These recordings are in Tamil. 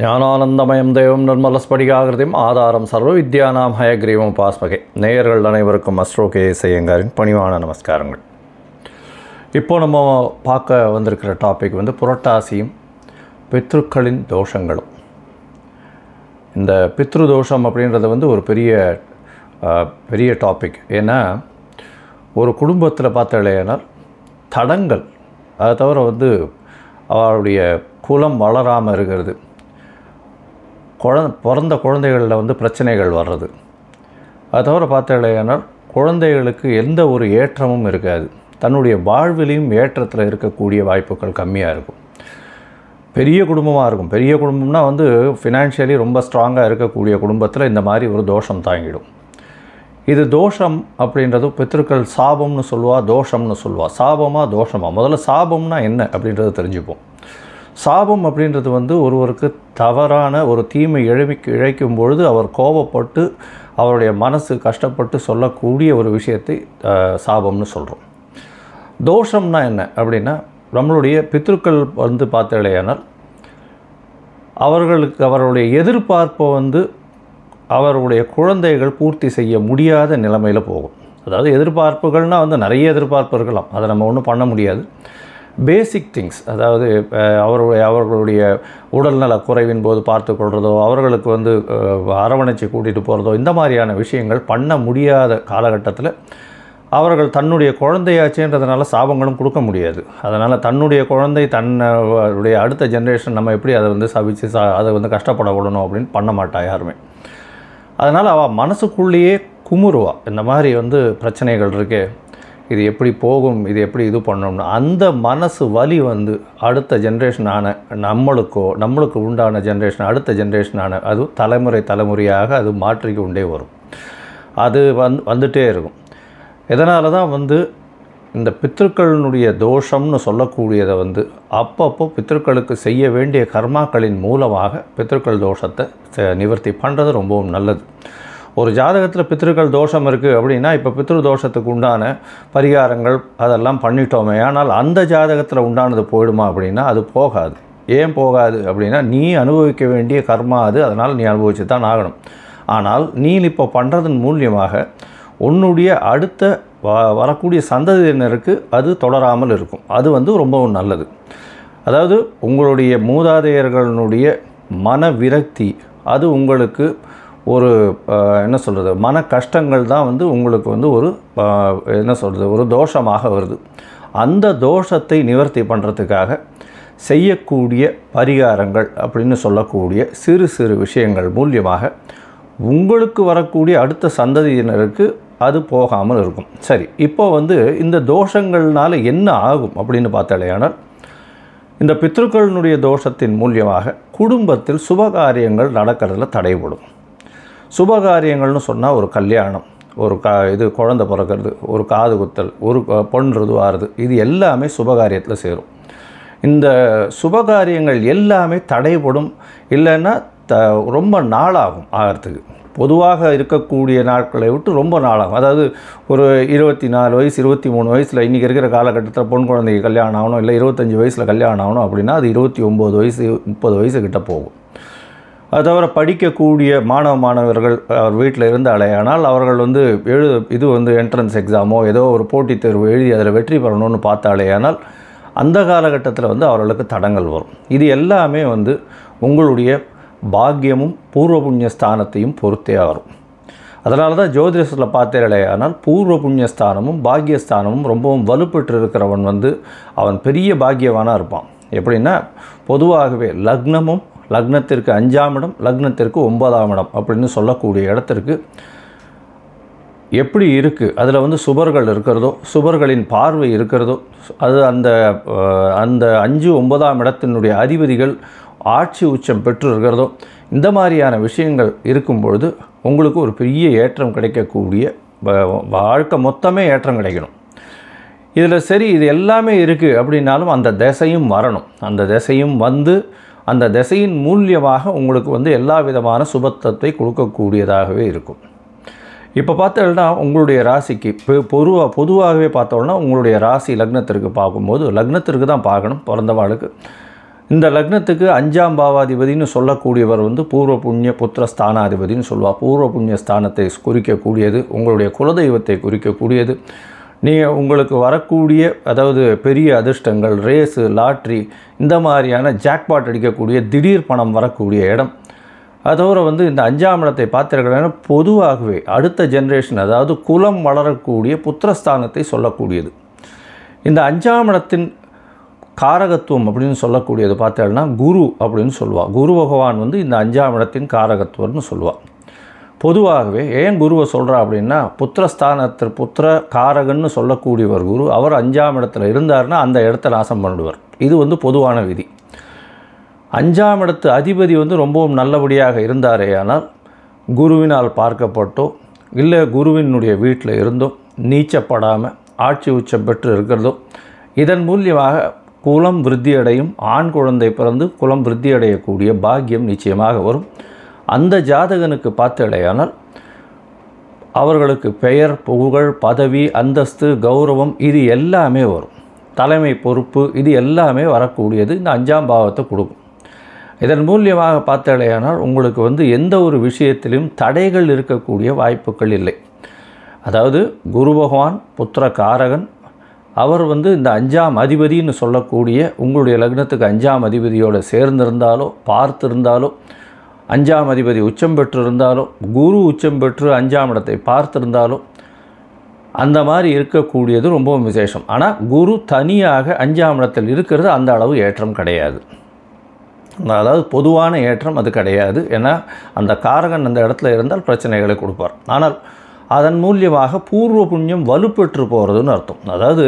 ஞானானந்தமயம் தெய்வம் நிர்மலஸ்படிகாகிருதியும் ஆதாரம் சர்வ வித்யானாம் ஹயக்ரீவம் பாஸ்மகை நேயர்கள் அனைவருக்கும் அஸ்ரோ கே செய்யங்காரின் பணிவான நமஸ்காரங்கள். இப்போ நம்ம பார்க்க வந்திருக்கிற டாபிக் வந்து புரட்டாசியும் பித்ருக்களின் தோஷங்களும். இந்த பித்ரு தோஷம் அப்படின்றது வந்து ஒரு பெரிய பெரிய டாபிக் ஏன்னா ஒரு குடும்பத்தில் பார்த்தாலேனால் தடங்கள். அதை தவிர வந்து அவருடைய குலம் வளராமல் இருக்கிறது. குழந்த பிறந்த குழந்தைகளில் வந்து பிரச்சனைகள் வர்றது. அது தவிர பார்த்தாலேனால் குழந்தைகளுக்கு எந்த ஒரு ஏற்றமும் இருக்காது. தன்னுடைய வாழ்விலையும் ஏற்றத்தில் இருக்கக்கூடிய வாய்ப்புகள் கம்மியாக இருக்கும். பெரிய குடும்பமாக இருக்கும். பெரிய குடும்பம்னா வந்து ஃபினான்ஷியலி ரொம்ப ஸ்ட்ராங்காக இருக்கக்கூடிய குடும்பத்தில் இந்த மாதிரி ஒரு தோஷம் தாங்கிடும். இது தோஷம் அப்படின்றது பித்திருக்கள் சாபம்னு சொல்லுவா தோஷம்னு சொல்லுவா. சாபமாக தோஷமாக முதல்ல சாபம்னா என்ன அப்படின்றத தெரிஞ்சுப்போம். சாபம் அப்படின்றது வந்து ஒருவருக்கு தவறான ஒரு தீமை இழமிக்கு இழைக்கும் பொழுது அவர் கோபப்பட்டு அவருடைய மனசு கஷ்டப்பட்டு சொல்லக்கூடிய ஒரு விஷயத்தை சாபம்னு சொல்கிறோம் தோஷம்னா என்ன அப்படின்னா நம்மளுடைய பித்ருக்கள் வந்து பார்த்தாலேயானால் அவர்களுக்கு அவருடைய எதிர்பார்ப்பை வந்து அவருடைய குழந்தைகள் பூர்த்தி செய்ய முடியாத நிலைமையில் போகும். அதாவது எதிர்பார்ப்புகள்னால் வந்து நிறைய எதிர்பார்ப்பு இருக்கலாம். அதை நம்ம ஒன்றும் பண்ண முடியாது. பேசிக் திங்ஸ் அதாவது அவருடைய அவர்களுடைய உடல்நல குறைவின் போது பார்த்து கொள்வதோ அவர்களுக்கு வந்து அரவணைச்சு கூட்டிகிட்டு போகிறதோ இந்த மாதிரியான விஷயங்கள் பண்ண முடியாத காலகட்டத்தில் அவர்கள் தன்னுடைய குழந்தையாச்சுன்றதுனால சாபங்களும் கொடுக்க முடியாது. அதனால் தன்னுடைய குழந்தை தன்னுடைய அடுத்த ஜென்ரேஷன் நம்ம எப்படி அதை வந்து சபிச்சு சா அதை வந்து கஷ்டப்பட விடணும் அப்படின்னு பண்ண மாட்டா யாருமே. அதனால் அவள் மனசுக்குள்ளேயே குமுறுவா. இந்த மாதிரி வந்து பிரச்சனைகள் இருக்கே. இது எப்படி போகும் இது எப்படி இது பண்ணணும்னு அந்த மனசு வலி வந்து அடுத்த ஜென்ரேஷனான நம்மளுக்கோ நம்மளுக்கு உண்டான ஜென்ரேஷன் அடுத்த ஜென்ரேஷனான அது தலைமுறை தலைமுறையாக அது மாற்றிக்கு உண்டே வரும். அது வந் வந்துட்டே இருக்கும். இதனால தான் வந்து இந்த பித்திருக்களினுடைய தோஷம்னு சொல்லக்கூடியதை வந்து அப்பப்போ பித்திருக்களுக்கு செய்ய வேண்டிய கர்மாக்களின் மூலமாக பித்திருக்கள் தோஷத்தை ச- நிவர்த்தி பண்ணுறது ரொம்பவும் நல்லது. ஒரு ஜாதகத்தில் பித்திருக்கள் தோஷம் இருக்குது அப்படின்னா இப்போ பித்ரு தோஷத்துக்கு உண்டான பரிகாரங்கள் அதெல்லாம் பண்ணிட்டோமே. ஆனால் அந்த ஜாதகத்தில் உண்டானது போயிடுமா அப்படின்னா அது போகாது. ஏன் போகாது அப்படின்னா நீ அனுபவிக்க வேண்டிய கர்மா அது அதனால் நீ அனுபவிச்சு தான் ஆகணும். ஆனால் நீ இப்போ பண்ணுறதன் மூலியமாக உன்னுடைய அடுத்த வ வரக்கூடிய சந்ததியினருக்கு அது தொடராமல் இருக்கும். அது வந்து ரொம்பவும் நல்லது. அதாவது உங்களுடைய மூதாதையர்களுடைய மன விரக்தி அது உங்களுக்கு ஒரு என்ன சொல்கிறது மன கஷ்டங்கள் தான் வந்து உங்களுக்கு வந்து ஒரு என்ன சொல்கிறது ஒரு தோஷமாக வருது. அந்த தோஷத்தை நிவர்த்தி பண்ணுறதுக்காக செய்யக்கூடிய பரிகாரங்கள் அப்படின்னு சொல்லக்கூடிய சிறு சிறு விஷயங்கள் மூலியமாக உங்களுக்கு வரக்கூடிய அடுத்த சந்ததியினருக்கு அது போகாமல் இருக்கும். சரி இப்போ வந்து இந்த தோஷங்கள்னால என்ன ஆகும் அப்படின்னு பார்த்தாலேயானால் இந்த பித்ருக்களினுடைய தோஷத்தின் மூலியமாக குடும்பத்தில் சுபகாரியங்கள் நடக்கிறதுல தடைபடும். சுபகாரியங்கள்னு சொன்னால் ஒரு கல்யாணம் ஒரு கா இது குழந்தை பிறக்கிறது ஒரு காது குத்தல் ஒரு பொண்ணுறது பொன் இது எல்லாமே சுபகாரியத்தில் சேரும். இந்த சுபகாரியங்கள் எல்லாமே தடைபடும் இல்லைன்னா த ரொம்ப நாளாகும் ஆகிறதுக்கு. பொதுவாக இருக்கக்கூடிய நாட்களை விட்டு ரொம்ப நாளாகும். அதாவது ஒரு இருபத்தி நாலு வயசு இருபத்தி மூணு வயசில் இன்றைக்கி இருக்கிற காலகட்டத்தில் பொன் குழந்தைக்கு கல்யாணம் ஆகணும் இல்லை இருபத்தஞ்சி வயசில் கல்யாணம் ஆகணும் அப்படின்னா அது இருபத்தி ஒம்பது வயசு முப்பது வயசு கிட்ட போகும். அது தவிர படிக்கக்கூடிய மாணவ மாணவர்கள் அவர் வீட்டில் இருந்து ஆனால் அவர்கள் வந்து எழு இது வந்து என்ட்ரன்ஸ் எக்ஸாமோ ஏதோ ஒரு போட்டித் தேர்வு எழுதி அதில் வெற்றி பெறணும்னு பார்த்தாலேயானால் அந்த காலகட்டத்தில் வந்து அவர்களுக்கு தடங்கள் வரும். இது எல்லாமே வந்து உங்களுடைய பாக்கியமும் பூர்வ புண்ணிய ஸ்தானத்தையும் பொறுத்தே வரும். அதனால தான் ஜோதிடத்தில் பார்த்தேரே ஆனால் பூர்வ புண்ணியஸ்தானமும் பாக்கியஸ்தானமும் ரொம்பவும் வலுப்பெற்று இருக்கிறவன் வந்து அவன் பெரிய பாக்கியவானாக இருப்பான். எப்படின்னா பொதுவாகவே லக்னமும் லக்னத்திற்கு அஞ்சாம் இடம் லக்னத்திற்கு ஒன்பதாம் இடம் அப்படின்னு சொல்லக்கூடிய இடத்திற்கு எப்படி இருக்குது அதில் வந்து சுபர்கள் இருக்கிறதோ சுபர்களின் பார்வை இருக்கிறதோ அது அந்த அந்த அஞ்சு ஒன்பதாம் இடத்தினுடைய அதிபதிகள் ஆட்சி உச்சம் பெற்று இருக்கிறதோ இந்த மாதிரியான விஷயங்கள் இருக்கும் பொழுது உங்களுக்கு ஒரு பெரிய ஏற்றம் கிடைக்கக்கூடிய வ- வாழ்க்கை மொத்தமே ஏற்றம் கிடைக்கணும். இதில் சரி இது எல்லாமே இருக்குது அப்படின்னாலும் அந்த திசையும் வரணும். அந்த திசையும் வந்து அந்த திசையின் மூலியமாக உங்களுக்கு வந்து எல்லா விதமான சுபத்தத்தை கொடுக்கக்கூடியதாகவே இருக்கும். இப்போ பார்த்தோம்னா உங்களுடைய ராசிக்கு இப்போ பொதுவாக பொதுவாகவே பார்த்தோம்னா உங்களுடைய ராசி லக்னத்திற்கு பார்க்கும்போது லக்னத்திற்கு தான் பார்க்கணும் பிறந்தவாளுக்கு. இந்த லக்னத்துக்கு அஞ்சாம் பாவாதிபதினு சொல்லக்கூடியவர் வந்து பூர்வ புண்ணிய புத்திர ஸ்தானாதிபதினு சொல்லுவார் பூர்வ புண்ணிய ஸ்தானத்தை குறிக்கக்கூடியது உங்களுடைய குலதெய்வத்தை குறிக்கக்கூடியது. நீங்கள் உங்களுக்கு வரக்கூடிய அதாவது பெரிய அதிர்ஷ்டங்கள் ரேஸு லாட்ரி இந்த மாதிரியான ஜாக்பாட் அடிக்கக்கூடிய திடீர் பணம் வரக்கூடிய இடம். அதோட வந்து இந்த அஞ்சாம் இடத்தை பார்த்துருக்கிறேன்னா பொதுவாகவே அடுத்த ஜென்ரேஷன் அதாவது குலம் வளரக்கூடிய புத்திரஸ்தானத்தை சொல்லக்கூடியது. இந்த அஞ்சாம் இடத்தின் காரகத்துவம் அப்படின்னு சொல்லக்கூடியது பார்த்தேன்னா குரு அப்படின்னு சொல்லுவாள் குரு பகவான் வந்து இந்த அஞ்சாம் இடத்தின் காரகத்துவம்னு சொல்லுவாள் பொதுவாகவே ஏன் குருவை சொல்கிறா அப்படின்னா புத்திரஸ்தானத்தில் புத்திர காரகன்னு சொல்லக்கூடியவர் குரு அவர் அஞ்சாம் இடத்துல இருந்தார்னா அந்த இடத்த நாசம் பண்ணிடுவார். இது வந்து பொதுவான விதி. அஞ்சாம் இடத்து அதிபதி வந்து ரொம்பவும் நல்லபடியாக இருந்தாரே ஆனால் குருவினால் பார்க்கப்பட்டோ இல்லை குருவினுடைய வீட்டில் இருந்தோ நீச்சப்படாமல் ஆட்சி உச்சம் பெற்று இருக்கிறதோ இதன் மூலியமாக குலம் விருத்தி அடையும் ஆண் குழந்தை பிறந்து குலம் விருத்தியடையக்கூடிய பாக்கியம் நிச்சயமாக வரும். அந்த ஜாதகனுக்கு பார்த்தடையானால் அவர்களுக்கு பெயர் புகழ் பதவி அந்தஸ்து கௌரவம் இது எல்லாமே வரும். தலைமை பொறுப்பு இது எல்லாமே வரக்கூடியது இந்த அஞ்சாம் பாவத்தை கொடுக்கும். இதன் மூலியமாக பார்த்தடையானால் உங்களுக்கு வந்து எந்த ஒரு விஷயத்திலும் தடைகள் இருக்கக்கூடிய வாய்ப்புகள் இல்லை. அதாவது குரு பகவான் புத்திர காரகன் அவர் வந்து இந்த அஞ்சாம் அதிபதின்னு சொல்லக்கூடிய உங்களுடைய லக்னத்துக்கு அஞ்சாம் அதிபதியோடு சேர்ந்திருந்தாலோ பார்த்திருந்தாலோ அஞ்சாம் அதிபதி உச்சம் பெற்றிருந்தாலும் குரு உச்சம் பெற்று அஞ்சாம் இடத்தை பார்த்திருந்தாலும் அந்த மாதிரி இருக்கக்கூடியது ரொம்பவும் விசேஷம். ஆனால் குரு தனியாக அஞ்சாம் இடத்தில் இருக்கிறது அந்த அளவு ஏற்றம் கிடையாது. அதாவது பொதுவான ஏற்றம் அது கிடையாது. ஏன்னா அந்த காரகன் அந்த இடத்துல இருந்தால் பிரச்சனைகளை கொடுப்பார். ஆனால் அதன் மூலியமாக பூர்வ புண்ணியம் வலுப்பெற்று போகிறதுன்னு அர்த்தம். அதாவது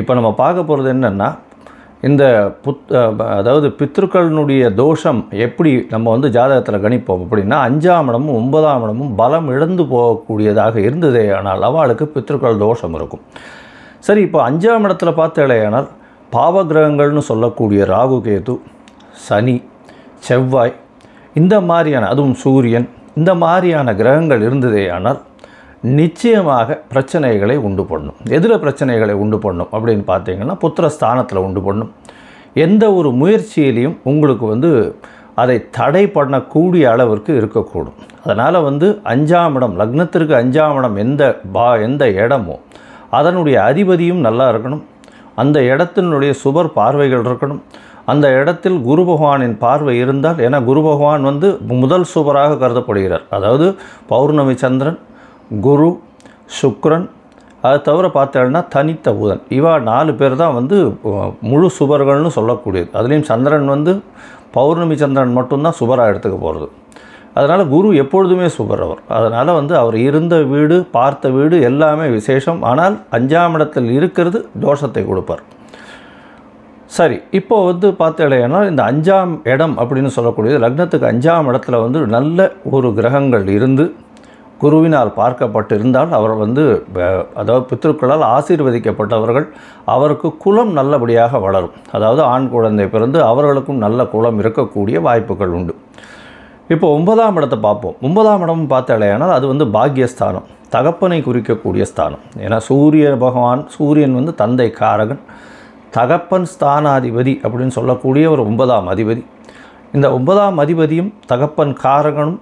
இப்போ நம்ம பார்க்க போகிறது என்னென்னா இந்த புத் அதாவது பித்ருக்களினுடைய தோஷம் எப்படி நம்ம வந்து ஜாதகத்தில் கணிப்போம் அப்படின்னா அஞ்சாம் இடமும் ஒன்பதாம் இடமும் பலம் இழந்து போகக்கூடியதாக இருந்ததே ஆனால் அவளுக்கு பித்ருக்கள் தோஷம் இருக்கும். சரி இப்போ அஞ்சாம் இடத்துல பார்த்தேலையானால் பாவகிரகங்கள்னு சொல்லக்கூடிய ராகு கேது சனி செவ்வாய் இந்த மாதிரியான அதுவும் சூரியன் இந்த மாதிரியான கிரகங்கள் இருந்ததே ஆனால் நிச்சயமாக பிரச்சனைகளை உண்டு பண்ணும். எதில் பிரச்சனைகளை உண்டு பண்ணும் அப்படின்னு பார்த்தீங்கன்னா புத்திர ஸ்தானத்தில் உண்டு பண்ணும். எந்த ஒரு முயற்சியிலையும் உங்களுக்கு வந்து அதை தடை பண்ணக்கூடிய அளவிற்கு இருக்கக்கூடும். அதனால் வந்து அஞ்சாம் இடம் லக்னத்திற்கு அஞ்சாம் இடம் எந்த பா எந்த இடமோ அதனுடைய அதிபதியும் நல்லா இருக்கணும். அந்த இடத்தினுடைய சுபர் பார்வைகள் இருக்கணும். அந்த இடத்தில் குரு பகவானின் பார்வை இருந்தால் ஏன்னா குரு பகவான் வந்து முதல் சுபராக கருதப்படுகிறார். அதாவது பௌர்ணமி சந்திரன் குரு சுக்ரன் அது தவிர பார்த்தேன்னா தனித்த புதன். இவா நாலு பேர் தான் வந்து முழு சுபர்கள்னு சொல்லக்கூடியது. அதுலேயும் சந்திரன் வந்து பௌர்ணமி சந்திரன் மட்டும்தான் சுபராக எடுத்துக்க போகிறது அதனால் குரு எப்பொழுதுமே சுபர் அவர் அதனால் வந்து அவர் இருந்த வீடு பார்த்த வீடு எல்லாமே விசேஷம். ஆனால் அஞ்சாம் இடத்தில் இருக்கிறது தோஷத்தை கொடுப்பார். சரி இப்போ வந்து பார்த்தேன்னா இந்த அஞ்சாம் இடம் அப்படின்னு சொல்லக்கூடியது லக்னத்துக்கு அஞ்சாம் இடத்துல வந்து நல்ல ஒரு கிரகங்கள் இருந்து குருவினால் பார்க்கப்பட்டிருந்தால் அவர் வந்து அதாவது பித்ருக்களால் ஆசீர்வதிக்கப்பட்டவர்கள் அவருக்கு குலம் நல்லபடியாக வளரும். அதாவது ஆண் குழந்தை பிறந்து அவர்களுக்கும் நல்ல குலம் இருக்கக்கூடிய வாய்ப்புகள் உண்டு. இப்போ ஒன்பதாம் இடத்தை பார்ப்போம். ஒன்பதாம் இடம் பார்த்தாலேயானால் அது வந்து பாக்யஸ்தானம். தகப்பனை குறிக்கக்கூடிய ஸ்தானம். ஏன்னா சூரிய பகவான் சூரியன் வந்து தந்தை காரகன். தகப்பன் ஸ்தானாதிபதி அப்படின்னு சொல்லக்கூடிய ஒரு ஒன்பதாம் அதிபதி. இந்த ஒன்பதாம் அதிபதியும் தகப்பன் காரகனும்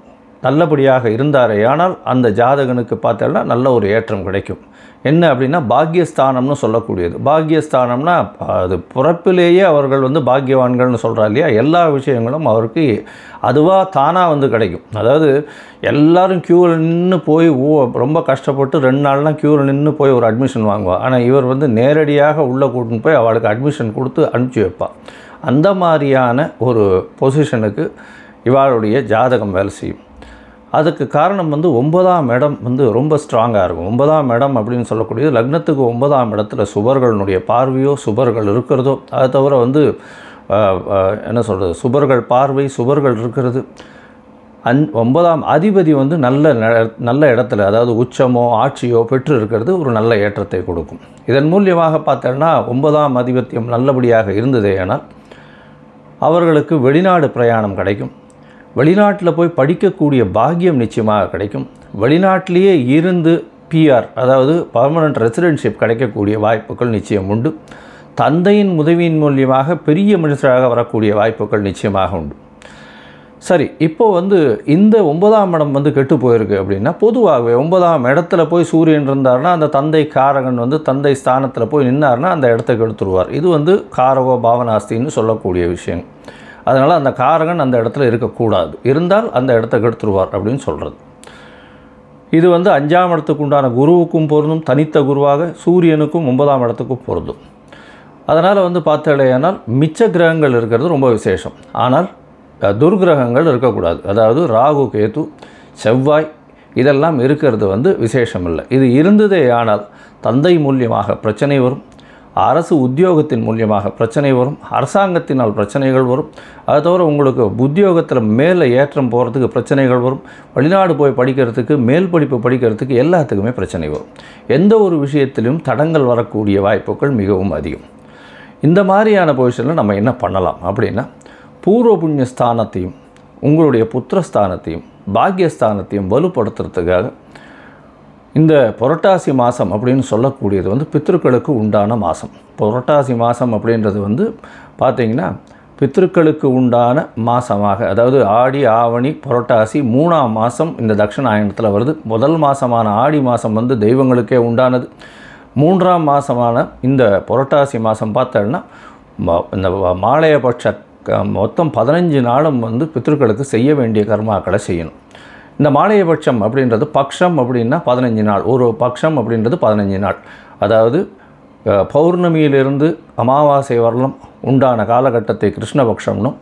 நல்லபடியாக இருந்தாரே ஆனால் அந்த ஜாதகனுக்கு பார்த்தோம்னா நல்ல ஒரு ஏற்றம் கிடைக்கும். என்ன அப்படின்னா பாக்யஸ்தானம்னு சொல்லக்கூடியது. பாக்யஸ்தானம்னா அது பிறப்பிலேயே அவர்கள் வந்து பாக்யவான்கள்னு சொல்கிறா இல்லையா? எல்லா விஷயங்களும் அவருக்கு அதுவாக தானாக வந்து கிடைக்கும். அதாவது எல்லோரும் க்யூவில் நின்று போய் ஓ ரொம்ப கஷ்டப்பட்டு ரெண்டு நாள்லாம் க்யூவில் நின்று போய் ஒரு அட்மிஷன் வாங்குவாள் ஆனால் இவர் வந்து நேரடியாக உள்ளே கூட்டின்னு போய் அவளுக்கு அட்மிஷன் கொடுத்து அனுப்பிச்சி வைப்பாள் அந்த மாதிரியான ஒரு பொசிஷனுக்கு இவாளுடைய ஜாதகம் வேலை செய்யும். அதுக்கு காரணம் வந்து ஒன்பதாம் இடம் வந்து ரொம்ப ஸ்ட்ராங்காக இருக்கும். ஒன்பதாம் இடம் அப்படின்னு சொல்லக்கூடியது லக்னத்துக்கு ஒன்பதாம் இடத்துல சுபர்களுடைய பார்வையோ சுபர்கள் இருக்கிறதோ. அதை தவிர வந்து என்ன சொல்கிறது சுபர்கள் பார்வை சுபர்கள் இருக்கிறது. அந் ஒன்பதாம் அதிபதி வந்து நல்ல நல்ல இடத்துல அதாவது உச்சமோ ஆட்சியோ பெற்று இருக்கிறது ஒரு நல்ல ஏற்றத்தை கொடுக்கும். இதன் மூலியமாக பார்த்தோன்னா ஒன்பதாம் அதிபத்தியம் நல்லபடியாக இருந்ததே ஆனால் அவர்களுக்கு வெளிநாடு பிரயாணம் கிடைக்கும். வெளிநாட்டில் போய் படிக்கக்கூடிய பாக்கியம் நிச்சயமாக கிடைக்கும். வெளிநாட்டிலேயே இருந்து பிஆர் அதாவது பர்மனண்ட் ரெசிடென்ஷிப் கிடைக்கக்கூடிய வாய்ப்புகள் நிச்சயம் உண்டு. தந்தையின் உதவியின் மூலியமாக பெரிய மனுஷராக வரக்கூடிய வாய்ப்புகள் நிச்சயமாக உண்டு. சரி இப்போ வந்து இந்த ஒன்பதாம் இடம் வந்து கெட்டு போயிருக்கு அப்படின்னா பொதுவாகவே ஒன்பதாம் இடத்துல போய் சூரியன் இருந்தார்னா அந்த தந்தை காரகன் வந்து தந்தை ஸ்தானத்தில் போய் நின்னார்னா அந்த இடத்த கெடுத்துருவார் இது வந்து காரகோ பாவனாஸ்தின்னு சொல்லக்கூடிய விஷயம். அதனால் அந்த காரகன் அந்த இடத்துல இருக்கக்கூடாது. இருந்தால் அந்த இடத்த கெடுத்துருவார் அப்படின்னு சொல்கிறது இது வந்து அஞ்சாம் இடத்துக்கு உண்டான குருவுக்கும் பொருந்தும் தனித்த குருவாக சூரியனுக்கும் ஒன்பதாம் இடத்துக்கும் பொருந்தும். அதனால் வந்து பார்த்தாலேயானால் மிச்ச கிரகங்கள் இருக்கிறது ரொம்ப விசேஷம். ஆனால் துர்கிரகங்கள் இருக்கக்கூடாது. அதாவது ராகு கேது செவ்வாய் இதெல்லாம் இருக்கிறது வந்து விசேஷம் இல்லை. இது இருந்ததே ஆனால் தந்தை மூலியமாக பிரச்சனை வரும். அரசு உத்தியோகத்தின் மூலியமாக பிரச்சனை வரும் அரசாங்கத்தினால் பிரச்சனைகள் வரும். அது தவிர உங்களுக்கு உத்தியோகத்தில் மேலே ஏற்றம் போகிறதுக்கு பிரச்சனைகள் வரும். வெளிநாடு போய் படிக்கிறதுக்கு மேல் படிப்பு படிக்கிறதுக்கு எல்லாத்துக்குமே பிரச்சனை வரும். எந்த ஒரு விஷயத்திலும் தடங்கள் வரக்கூடிய வாய்ப்புகள் மிகவும் அதிகம். இந்த மாதிரியான பொசிஷனில் நம்ம என்ன பண்ணலாம் அப்படின்னா பூர்வ புண்ணிய ஸ்தானத்தையும் உங்களுடைய புத்திரஸ்தானத்தையும் பாக்கியஸ்தானத்தையும் வலுப்படுத்துறதுக்காக இந்த புரட்டாசி மாதம் அப்படின்னு சொல்லக்கூடியது வந்து பித்ருக்களுக்கு உண்டான மாதம் புரட்டாசி மாதம் அப்படின்றது வந்து பார்த்திங்கன்னா பித்ருக்களுக்கு உண்டான மாதமாக அதாவது ஆடி ஆவணி புரட்டாசி மூணாம் மாதம் இந்த தட்சிணாயனத்தில் வருது. முதல் மாதமான ஆடி மாதம் வந்து தெய்வங்களுக்கே உண்டானது. மூன்றாம் மாதமான இந்த புரட்டாசி மாதம் பார்த்தோன்னா ம- இந்த மாலையபட்ச க- மொத்தம் பதினஞ்சு நாளும் வந்து பித்ருக்களுக்கு செய்ய வேண்டிய கர்மாக்களை செய்யணும். இந்த மாலையபட்சம் அப்படின்றது பக்ஷம் அப்படின்னா பதினஞ்சு நாள். ஒரு பக்ஷம் அப்படின்றது பதினஞ்சு நாள். அதாவது பௌர்ணமியிலிருந்து அமாவாசை வரலும் உண்டான காலகட்டத்தை கிருஷ்ணபக்ஷம்னும்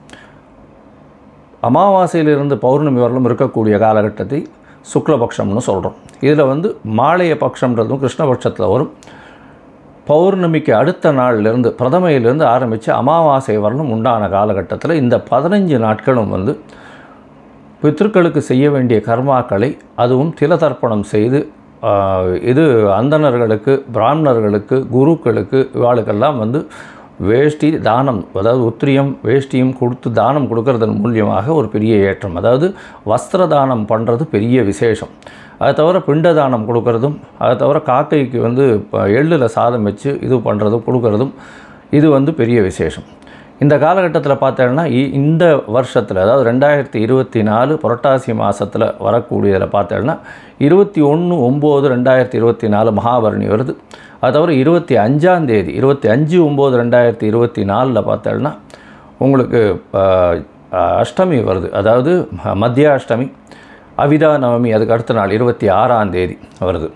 அமாவாசையிலிருந்து பௌர்ணமி வரலும் இருக்கக்கூடிய காலகட்டத்தை சுக்லபக்ஷம்னு சொல்கிறோம் இதில் வந்து மாலைய பக்ஷம்ன்றதும் கிருஷ்ணபக்ஷத்தில் வரும். பௌர்ணமிக்கு அடுத்த நாள்லேருந்து பிரதமையிலிருந்து ஆரம்பித்து அமாவாசை வரலும் உண்டான காலகட்டத்தில் இந்த பதினஞ்சு நாட்களும் வந்து பித்ருக்களுக்கு செய்ய வேண்டிய கர்மாக்களை அதுவும் திலதர்ப்பணம் செய்து இது அந்தணர்களுக்கு பிராமணர்களுக்கு குருக்களுக்கு இவாளுக்கெல்லாம் வந்து வேஷ்டி தானம் அதாவது உத்திரியம் வேஷ்டியும் கொடுத்து தானம் கொடுக்கறதன் மூலியமாக ஒரு பெரிய ஏற்றம். அதாவது வஸ்திர தானம் பண்ணுறது பெரிய விசேஷம். அதை தவிர பிண்ட தானம் கொடுக்கறதும் அதை தவிர காக்கைக்கு வந்து இப்போ எள்ளில் சாதம் வச்சு இது பண்ணுறதும் கொடுக்கறதும் இது வந்து பெரிய விசேஷம். இந்த காலகட்டத்தில் பார்த்தோன்னா இந்த வருஷத்தில் அதாவது ரெண்டாயிரத்தி இருபத்தி நாலு புரட்டாசி மாதத்தில் வரக்கூடியதில் பார்த்தோன்னா இருபத்தி ஒன்று ஒம்பது ரெண்டாயிரத்தி இருபத்தி நாலு மகாபரணி வருது. அது தவிர இருபத்தி அஞ்சாந்தேதி இருபத்தி அஞ்சு ஒம்பது ரெண்டாயிரத்தி இருபத்தி நாலில் பார்த்தோன்னா உங்களுக்கு அஷ்டமி வருது. அதாவது மத்திய அஷ்டமி அவிதா நவமி அதுக்கு அடுத்த நாள் இருபத்தி ஆறாம் தேதி வருது.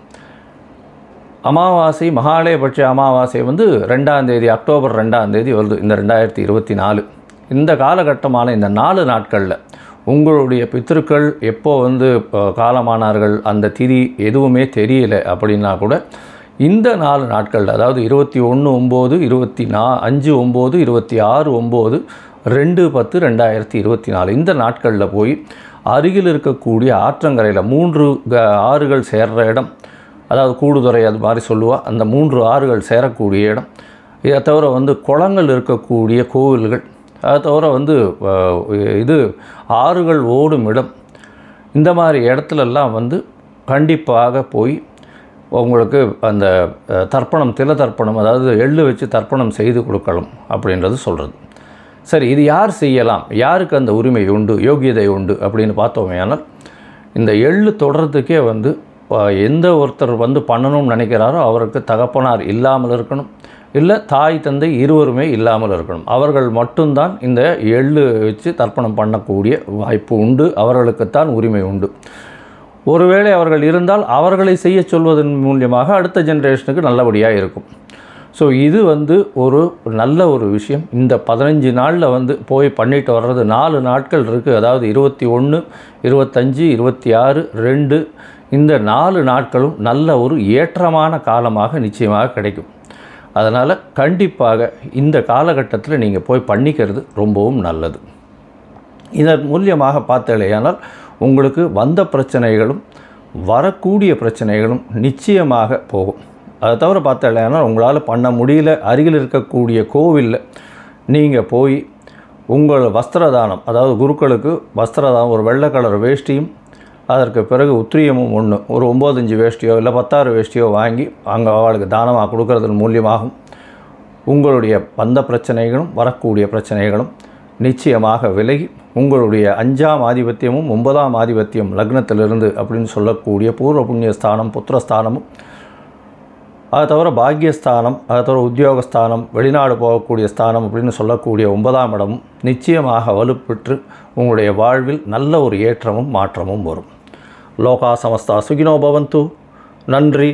அமாவாசை மகாலயபட்ச அமாவாசை வந்து ரெண்டாம் தேதி அக்டோபர் ரெண்டாம் தேதி வருது இந்த ரெண்டாயிரத்தி இருபத்தி நாலு. இந்த காலகட்டமான இந்த நாலு நாட்களில் உங்களுடைய பித்திருக்கள் எப்போ வந்து காலமானார்கள் அந்த திதி எதுவுமே தெரியல அப்படின்னா கூட இந்த நாலு நாட்களில் அதாவது இருபத்தி ஒன்று ஒம்பது இருபத்தி நா அஞ்சு ஒம்பது இருபத்தி ஆறு ஒம்பது ரெண்டு பத்து ரெண்டாயிரத்தி இருபத்தி நாலு. இந்த நாட்களில் போய் அருகில் இருக்கக்கூடிய ஆற்றங்கரையில் மூன்று க- ஆறுகள் சேர்ற இடம் அதாவது கூடுதுறை அது மாதிரி சொல்லுவாள் அந்த மூன்று ஆறுகள் சேரக்கூடிய இடம். இதை தவிர வந்து குளங்கள் இருக்கக்கூடிய கோவில்கள் அதை தவிர வந்து இது ஆறுகள் ஓடும் இடம். இந்த மாதிரி இடத்துலலாம் வந்து கண்டிப்பாக போய் உங்களுக்கு அந்த தர்ப்பணம் தில தர்ப்பணம் அதாவது எள்ளு வச்சு தர்ப்பணம் செய்து கொடுக்கலாம் அப்படின்றது சொல்கிறது சரி இது யார் செய்யலாம்? யாருக்கு அந்த உரிமை உண்டு? யோகியதை உண்டு அப்படின்னு பார்த்தோமேயானால் இந்த எள்ளு தொடர்றதுக்கே வந்து எந்த ஒருத்தர் வந்து பண்ணணும்னு நினைக்கிறாரோ அவருக்கு தகப்பனார் இல்லாமல் இருக்கணும். இல்லை தாய் தந்தை இருவருமே இல்லாமல் இருக்கணும். அவர்கள் மட்டும்தான் இந்த எள்ளு வச்சு தர்ப்பணம் பண்ணக்கூடிய வாய்ப்பு உண்டு. அவர்களுக்குத்தான் உரிமை உண்டு. ஒருவேளை அவர்கள் இருந்தால் அவர்களை செய்ய சொல்வதன் மூலியமாக அடுத்த ஜென்ரேஷனுக்கு நல்லபடியாக இருக்கும். ஸோ இது வந்து ஒரு நல்ல ஒரு விஷயம். இந்த பதினஞ்சு நாளில் வந்து போய் பண்ணிட்டு வர்றது நாலு நாட்கள் இருக்குது அதாவது இருபத்தி ஒன்று இருபத்தஞ்சி இருபத்தி ஆறு ரெண்டு இந்த நாலு நாட்களும் நல்ல ஒரு ஏற்றமான காலமாக நிச்சயமாக கிடைக்கும். அதனால் கண்டிப்பாக இந்த காலகட்டத்தில் நீங்கள் போய் பண்ணிக்கிறது ரொம்பவும் நல்லது. இதன் மூலியமாக பார்த்தலையானால் உங்களுக்கு வந்த பிரச்சனைகளும் வரக்கூடிய பிரச்சனைகளும் நிச்சயமாக போகும். அதை தவிர பார்த்தலையானால் உங்களால் பண்ண முடியல அருகில் இருக்கக்கூடிய கோவிலில் நீங்கள் போய் உங்கள் வஸ்திரதானம் அதாவது குருக்களுக்கு வஸ்திரதானம் ஒரு வெள்ளை கலர் வேஷ்டியும் அதற்கு பிறகு உத்திரியமும் ஒன்று ஒரு ஒம்போதஞ்சு வேஷ்டியோ இல்லை பத்தாறு வேஷ்டியோ வாங்கி அங்கே அவளுக்கு தானமாக கொடுக்கறதன் மூலியமாகும். உங்களுடைய வந்த பிரச்சனைகளும் வரக்கூடிய பிரச்சனைகளும் நிச்சயமாக விலகி உங்களுடைய அஞ்சாம் ஆதிபத்தியமும் ஒன்பதாம் ஆதிபத்தியம் லக்னத்திலிருந்து அப்படின்னு சொல்லக்கூடிய பூர்வ புண்ணியஸ்தானம் புத்திரஸ்தானமும் அதை தவிர பாக்கியஸ்தானம் அதை தவிர உத்தியோகஸ்தானம் வெளிநாடு போகக்கூடிய ஸ்தானம் அப்படின்னு சொல்லக்கூடிய ஒன்பதாம் இடமும் நிச்சயமாக வலுப்பெற்று உங்களுடைய வாழ்வில் நல்ல ஒரு ஏற்றமும் மாற்றமும் வரும். லோகா சமஸ்தா சுகினோ பவந்து. நன்றி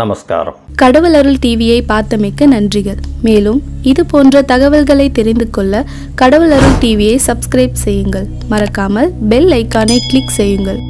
நமஸ்காரம். கடவுள் அருள் டிவியை பார்த்தமைக்க நன்றிகள். மேலும் இது போன்ற தகவல்களை தெரிந்து கொள்ள கடவுள் அருள் டிவியை சப்ஸ்கிரைப் செய்யுங்கள். மறக்காமல் பெல் ஐக்கானை கிளிக் செய்யுங்கள்.